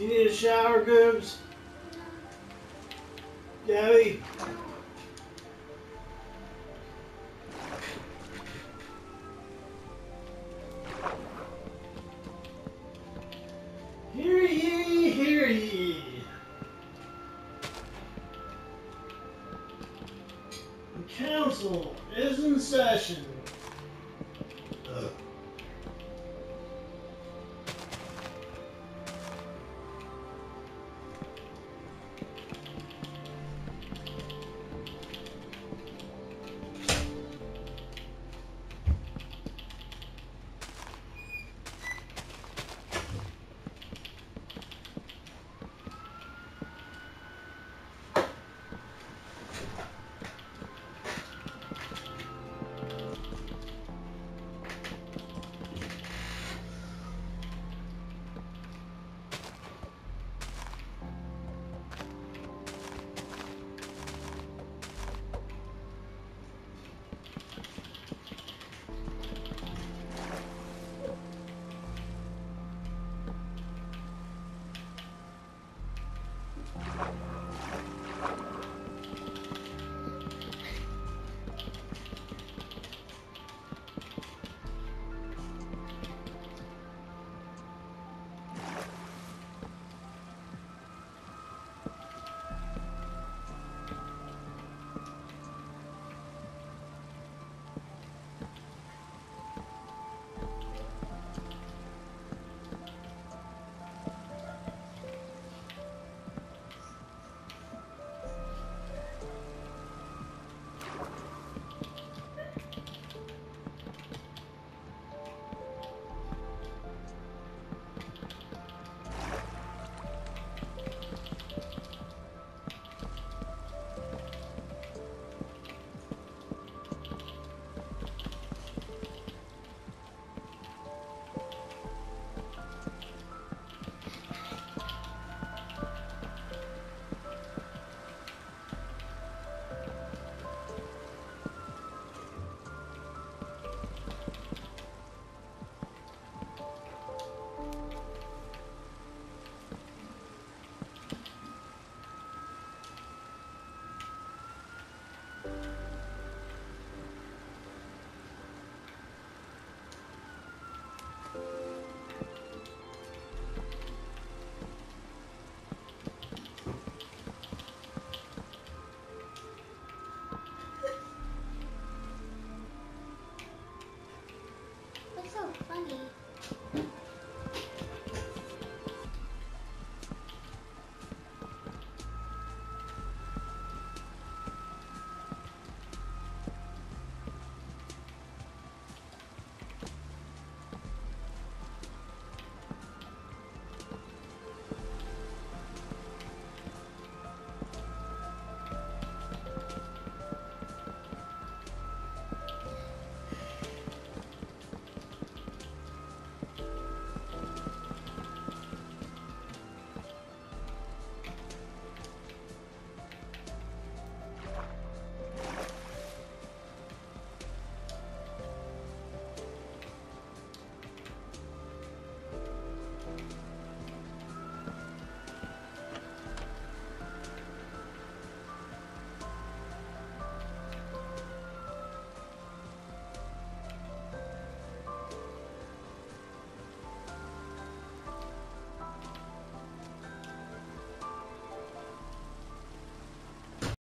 You need a shower, Goobs? Gabby? Hear ye, hear ye. The council is in session.